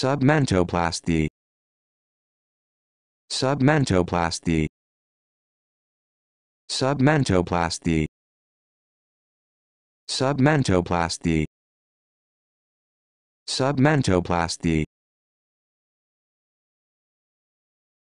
submentoplasty submentoplasty submentoplasty submentoplasty submentoplasty